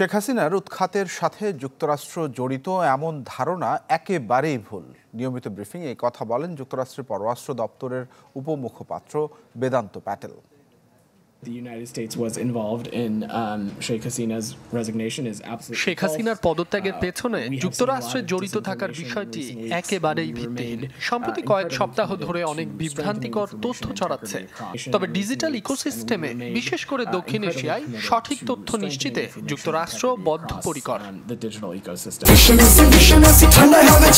শেখ হাসিনার উৎখাতের সাথে যুক্তরাষ্ট্র জড়িত এমন ধারণা একেবারেই ভুল। নিয়মিত ব্রিফিং এই কথা বলেন যুক্তরাষ্ট্রের পররাষ্ট্র দপ্তরের উপমুখপাত্র বেদান্ত প্যাটেল। শেখ হাসিনার পদত্যাগের uh, পেছনে যুক্তরাষ্ট্রের জড়িত থাকার বিষয়টি একেবারেই ভিত্তিহীন। সম্প্রতি কয়েক সপ্তাহ ধরে অনেক বিভ্রান্তিকর তথ্য ছড়াচ্ছে। তবে ডিজিটাল ইকোসিস্টেমে বিশেষ করে দক্ষিণ এশিয়ায় সঠিক তথ্য নিশ্চিতে যুক্তরাষ্ট্র বদ্ধপরিকর। ঠান্ডায় হবে